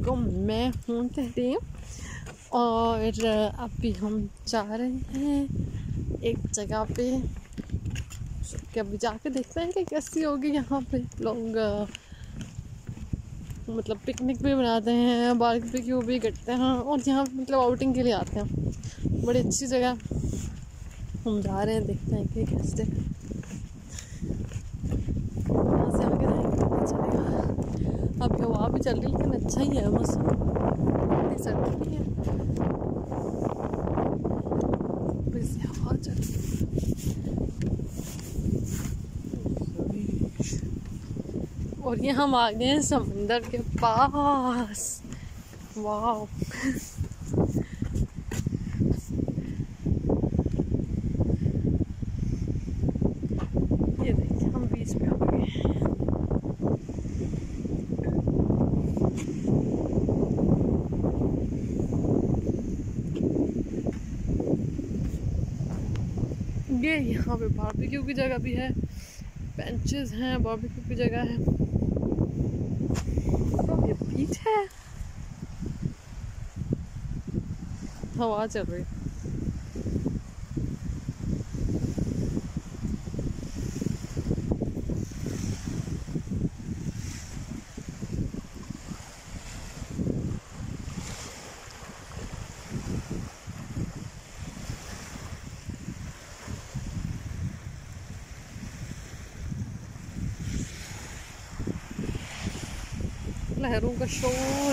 को मैं हूँ तहरीम और अभी हम जा रहे हैं एक जगह पे कि अभी जाके देखते हैं कि कैसी होगी यहाँ पे लोग मतलब पिकनिक भी बनाते हैं बारबेक्यू भी करते हैं और यहाँ मतलब आउटिंग के लिए आते हैं बड़ी अच्छी जगह हम जा रहे हैं देखते हैं कि कैसे चल रही है लेकिन अच्छा ही है मौसम सर्दी नहीं है। हवा चल और ये हम आ गए हैं समंदर के पास। वाह ये यहाँ पे बारबेक्यू की जगह भी है। बेंचेस हैं बारबेक्यू की जगह है। तो ये बीच है। हवा चल रही lá era um cachorro.